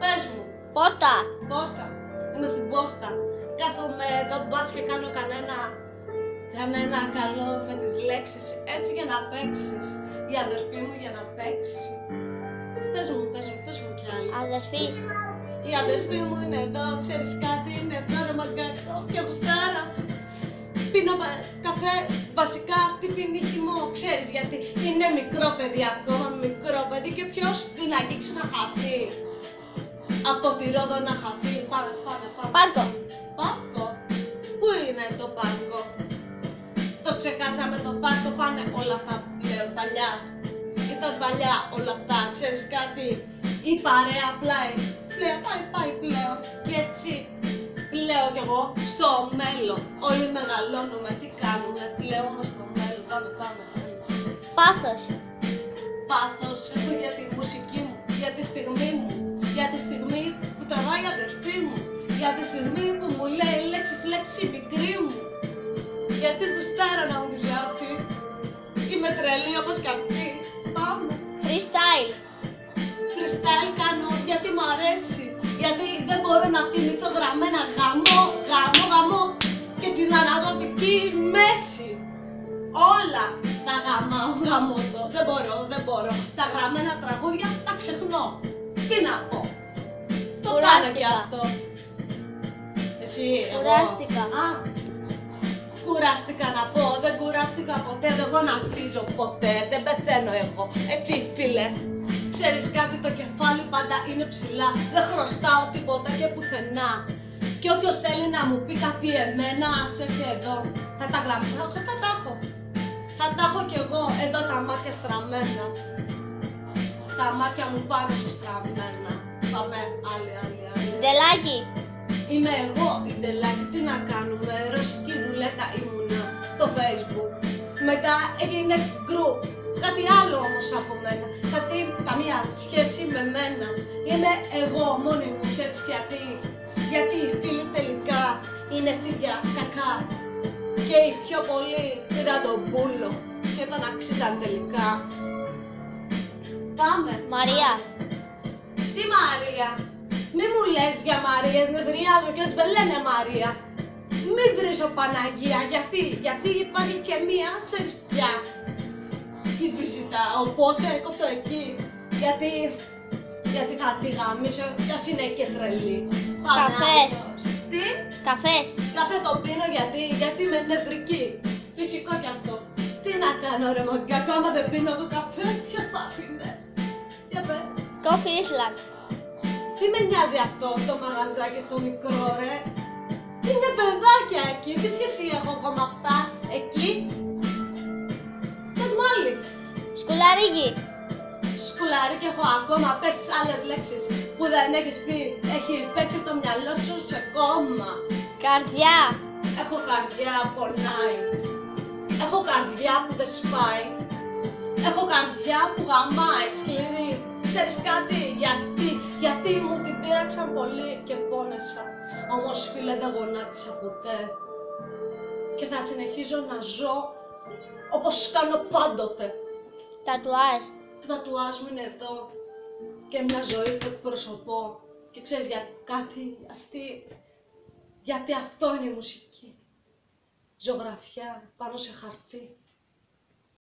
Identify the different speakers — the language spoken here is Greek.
Speaker 1: Πες μου.
Speaker 2: Πόρτα.
Speaker 1: Πόρτα. Είμαι στην πόρτα. Κάθομαι εδώ μπας και κάνω κανένα κανένα καλό με τις λέξεις έτσι για να παίξεις. Η αδερφή μου για να παίξει. Πες μου, πες μου, πες μου κι άλλη.
Speaker 2: Αδερφή.
Speaker 1: Η αδερφή μου είναι εδώ, ξέρεις κάτι, είναι εδώ ρε μαγκάκο και γουστάρα. Πίνω βα- καφέ, βασικά αυτή πίνει χυμό, ξέρεις γιατί είναι μικρό παιδί ακόμα, μικρό παιδί και ποιος την αγγίξει να χαθεί. Από τη Ρόδο να χαθεί, πάμε, πάμε, πάμε.
Speaker 2: Πάρκο.
Speaker 1: Πάρκο; Πού είναι το πάρκο; Το ξεχάσαμε το πάρκο, πάνε όλα αυτά πλέον παλιά. Ήταν παλιά όλα αυτά, ξέρεις κάτι; Η παρέα πλάι. Πλέον, πάει, πάει πλέον. Και έτσι πλέον κι εγώ στο μέλλον. Όλοι μεγαλώνουμε, τι κάνουμε πλέον στο μέλλον. Πάμε, πάμε.
Speaker 2: Πάθος.
Speaker 1: Πάθος έχω για τη μουσική μου, για τη στιγμή που μου λέει λέξεις λέξεις η μικρή μου. Γιατί γουστάρω να μου τις λέω αυτή. Είμαι τρελή όπως κι αυτή. Πάμε.
Speaker 2: Freestyle.
Speaker 1: Freestyle κάνω γιατί μ' αρέσει. Γιατί δεν μπορώ να θυμηθώ γραμμένα γαμό, γαμό, γαμό και την αναγωγική μέση. Όλα τα γαμάω γαμώ το. Δεν μπορώ, δεν μπορώ. Τα γραμμένα τραγούδια τα ξεχνώ. Τι να πω. Το κάνω
Speaker 2: Κουράστηκα.
Speaker 1: και αυτό. Εσύ, εγώ.
Speaker 2: Κουράστηκα.
Speaker 1: Α, κουράστηκα να πω, δεν κουράστηκα ποτέ, δεν γονατίζω ποτέ, δεν πεθαίνω εγώ. Έτσι φίλε, ξέρεις κάτι το κεφάλι πάντα είναι ψηλά, δεν χρωστάω τίποτα και πουθενά. Και όποιος θέλει να μου πει κάτι εμένα, ας έρθει εδώ. Θα τα γραμμάω, θα τα έχω. Θα τα έχω κι εγώ εδώ τα μάτια στραμμένα. Τα μάτια μου πάνω σε στραμμένα. Πάμε, άλλη, άλλη, άλλη.
Speaker 2: Ντελάκι.
Speaker 1: Είμαι εγώ η Ντελάκη, τι να κάνουμε, ρωσική ρουλέτα ήμουνα στο facebook. Μετά έγινε group, κάτι άλλο όμως από μένα, κάτι καμία σχέση με μένα. Είμαι εγώ μόνη μου, ξέρεις γιατί, γιατί οι φίλοι τελικά είναι φίδια κακά. Και οι πιο πολλοί πήραν τον πούλο και τον αξίζαν τελικά. Πάμε.
Speaker 2: Μαρία.
Speaker 1: τι Μαρία, μη μου λες για Μαρίες, νευριάζω και με λένε Μαρία. Μη βρίσω Παναγία, γιατί, γιατί υπάρχει και μία, ξέρεις πια. Η βυζητά, οπότε κόφτω εκεί, γιατί, γιατί θα τη γαμίσω, κι ας είναι και τρελή. Πάμε
Speaker 2: Καφές.
Speaker 1: άλλος. Τι,
Speaker 2: Καφές.
Speaker 1: καφέ το πίνω γιατί, γιατί είμαι νευρική. Φυσικό κι αυτό. Τι να κάνω ρε μαγκάκο, άμα δεν πίνω εγώ καφέ, ποιος θα πίνε; Για πες.
Speaker 2: Coffee Island.
Speaker 1: Τι με νοιάζει αυτό το μαγαζάκι το μικρό ρε. Είναι παιδάκια εκεί, τι σχέση έχω εγώ με αυτά; Εκεί. Πες μου άλλη.
Speaker 2: Σκουλαρίκι.
Speaker 1: Σκουλάρι και έχω ακόμα. Πες άλλες λέξεις Που δεν έχεις πει. Έχει πέσει το μυαλό σου σε κόμμα.
Speaker 2: Καρδιά.
Speaker 1: Έχω καρδιά πονάει. Έχω καρδιά που δεν σπάει. Έχω καρδιά που γαμάει. Σκληρή Ξέρεις κάτι, γιατί, γιατί μου την πείραξαν πολύ και πόνεσα. Όμως φίλε δεν γονάτισα ποτέ. Και θα συνεχίζω να ζω όπως κάνω πάντοτε.
Speaker 2: Τατουάζ.
Speaker 1: Το τατουάζ μου είναι εδώ και μια ζωή που εκπροσωπώ. Και ξέρεις για κάτι, αυτή, γιατί αυτό είναι η μουσική. Ζωγραφιά πάνω σε χαρτί